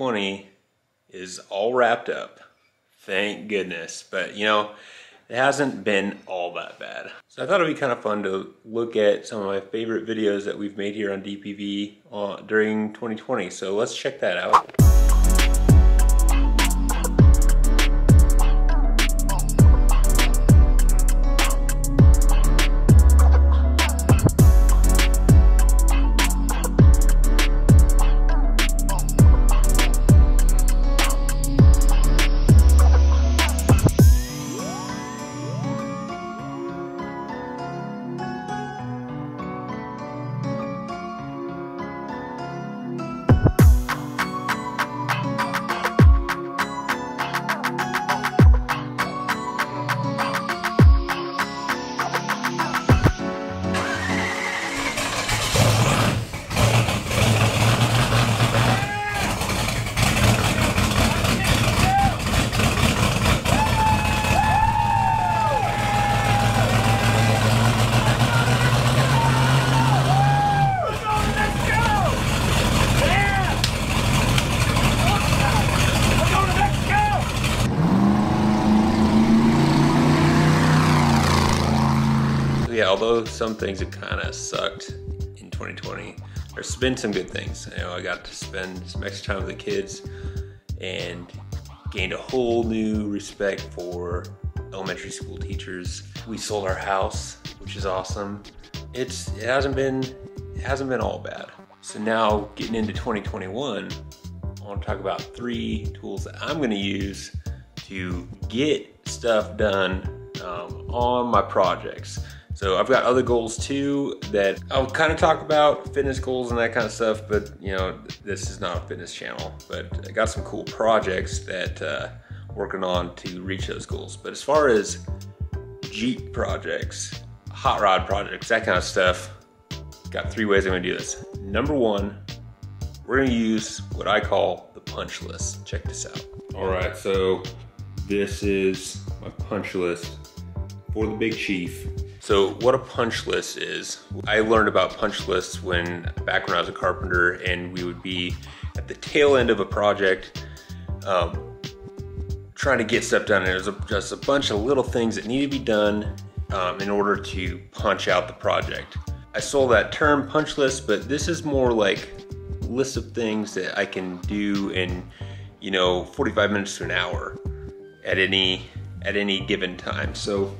2020 is all wrapped up. Thank goodness. But you know, it hasn't been all that bad. So I thought it'd be kind of fun to look at some of my favorite videos that we've made here on DPV uh, during 2020. So let's check that out. Although some things have kind of sucked in 2020, there's been some good things. You know, I got to spend some extra time with the kids and gained a whole new respect for elementary school teachers. We sold our house, which is awesome. It's it hasn't been it hasn't been all bad. So now getting into 2021, I want to talk about three tools that I'm going to use to get stuff done um, on my projects. So I've got other goals too that I'll kind of talk about fitness goals and that kind of stuff, but you know, this is not a fitness channel, but I got some cool projects that uh, working on to reach those goals. But as far as Jeep projects, hot rod projects, that kind of stuff, got three ways I'm gonna do this. Number one, we're gonna use what I call the punch list. Check this out. All right, so this is my punch list for the Big Chief. So what a punch list is, I learned about punch lists when back when I was a carpenter and we would be at the tail end of a project um, trying to get stuff done. And there's a, just a bunch of little things that need to be done um, in order to punch out the project. I stole that term punch list, but this is more like list of things that I can do in, you know, 45 minutes to an hour at any at any given time. So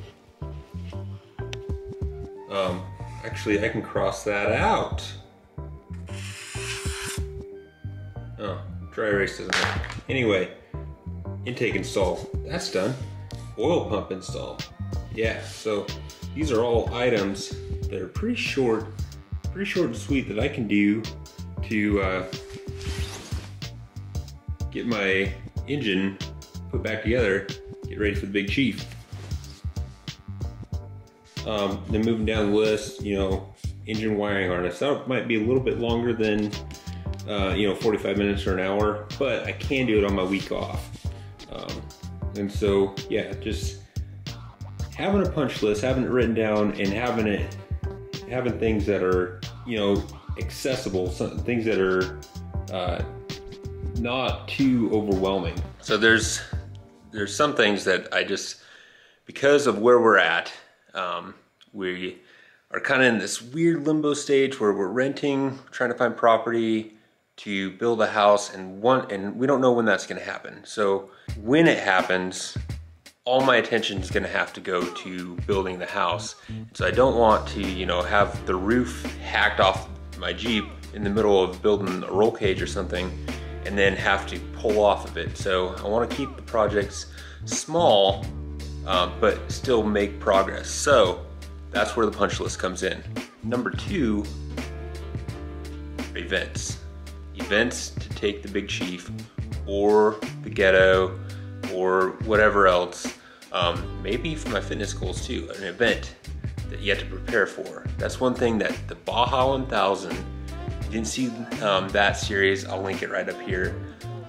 um, actually, I can cross that out. Oh, dry erase doesn't work. Anyway, intake install, that's done. Oil pump install. Yeah, so these are all items that are pretty short, pretty short and sweet that I can do to uh, get my engine put back together, get ready for the big chief. Um, then moving down the list, you know, engine wiring harness. That might be a little bit longer than, uh, you know, 45 minutes or an hour, but I can do it on my week off. Um, and so, yeah, just having a punch list, having it written down, and having it, having things that are, you know, accessible, some things that are uh, not too overwhelming. So there's there's some things that I just because of where we're at um, we are kind of in this weird limbo stage where we're renting, trying to find property to build a house and one and we don't know when that's going to happen. So when it happens, all my attention is going to have to go to building the house. So I don't want to, you know, have the roof hacked off my Jeep in the middle of building a roll cage or something and then have to pull off of it. So I want to keep the projects small um, but still make progress. So that's where the punch list comes in. Number two, events. Events to take the big chief or the ghetto or whatever else. Um, maybe for my fitness goals too, an event that you have to prepare for. That's one thing that the Baja 1000, you didn't see um, that series, I'll link it right up here.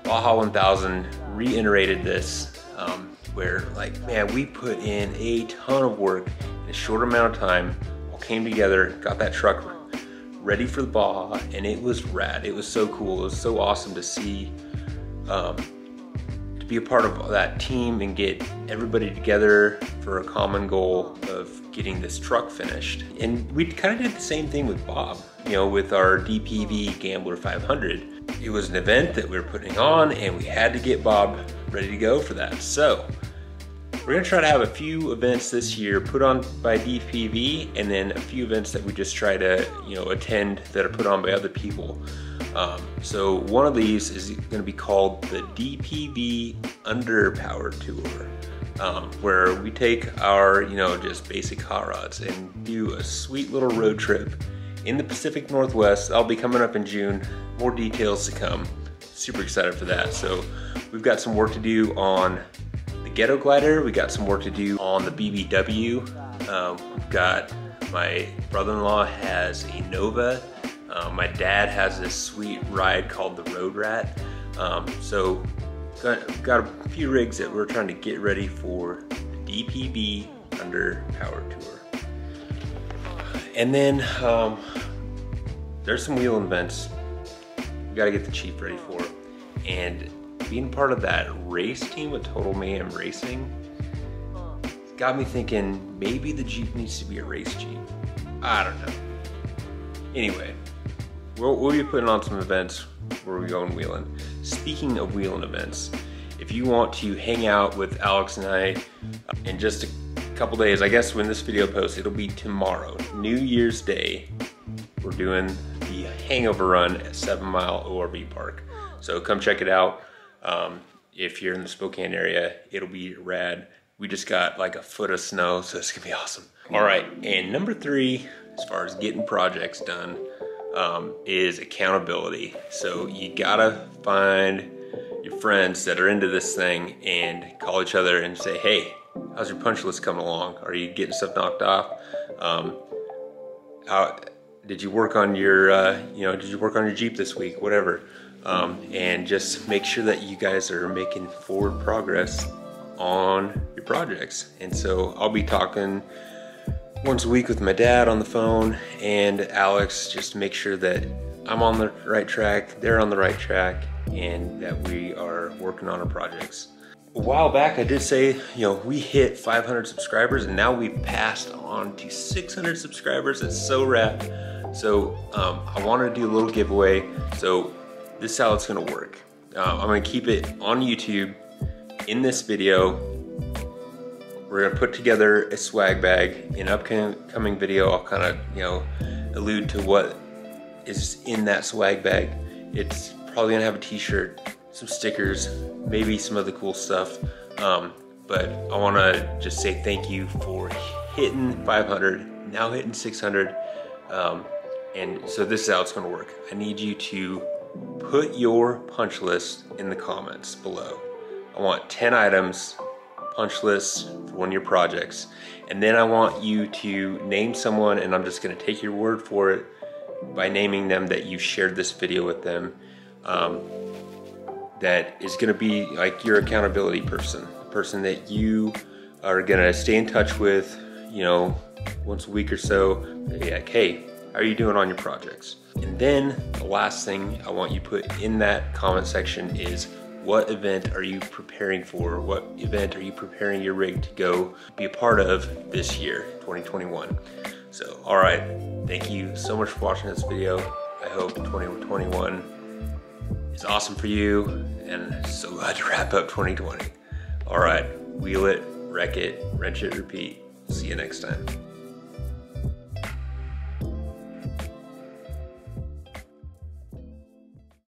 Baja 1000 reiterated this um, where like, man, we put in a ton of work in a short amount of time, all came together, got that truck ready for the Baja, and it was rad. It was so cool. It was so awesome to see um, to be a part of that team and get everybody together for a common goal of getting this truck finished. And we kind of did the same thing with Bob, you know, with our DPV Gambler 500. It was an event that we were putting on and we had to get Bob ready to go for that. So we're gonna try to have a few events this year put on by DPV and then a few events that we just try to, you know, attend that are put on by other people. Um, so one of these is gonna be called the DPV Underpower Tour. Um, where we take our, you know, just basic hot rods and do a sweet little road trip in the Pacific Northwest. I'll be coming up in June. More details to come. Super excited for that. So we've got some work to do on Ghetto Glider. We got some work to do on the BBW. Um, we've got my brother-in-law has a Nova. Um, my dad has this sweet ride called the Road Rat. Um, so got, got a few rigs that we're trying to get ready for DPV Under Power Tour. And then um, there's some wheeling events we got to get the Chief ready for. And being part of that race team with Total Mayhem Racing got me thinking maybe the Jeep needs to be a race Jeep. I don't know. Anyway, we'll, we'll be putting on some events where we go and wheeling. Speaking of wheeling events, if you want to hang out with Alex and I uh, in just a couple days, I guess when this video posts, it'll be tomorrow, New Year's Day. We're doing the hangover run at Seven Mile ORV Park. So come check it out. Um, if you're in the Spokane area, it'll be rad. We just got like a foot of snow, so it's gonna be awesome. All right, and number three, as far as getting projects done, um, is accountability. So you gotta find your friends that are into this thing and call each other and say, hey, how's your punch list coming along? Are you getting stuff knocked off? Um, how, did you work on your, uh, you know, did you work on your Jeep this week? Whatever um, and just make sure that you guys are making forward progress on your projects. And so I'll be talking once a week with my dad on the phone and Alex just to make sure that I'm on the right track, they're on the right track, and that we are working on our projects. A while back, I did say, you know, we hit 500 subscribers and now we've passed on to 600 subscribers. It's so rad. So um, I wanted to do a little giveaway. So this is how it's gonna work. Uh, I'm gonna keep it on YouTube in this video. We're gonna put together a swag bag. In upcoming coming video, I'll kind of, you know, allude to what is in that swag bag. It's probably gonna have a t-shirt, some stickers, maybe some other cool stuff. Um, but I wanna just say thank you for hitting 500, now hitting 600. Um, and so this is how it's gonna work. I need you to put your punch list in the comments below. I want 10 items, punch lists for one of your projects. And then I want you to name someone, and I'm just gonna take your word for it by naming them that you shared this video with them. Um, that is gonna be like your accountability person, person that you are gonna stay in touch with, you know, once a week or so. Like, hey, how are you doing on your projects? And then the last thing I want you put in that comment section is what event are you preparing for? What event are you preparing your rig to go be a part of this year, 2021? So, all right, thank you so much for watching this video. I hope 2021 is awesome for you and so glad to wrap up 2020. All right, wheel it, wreck it, wrench it, repeat. See you next time.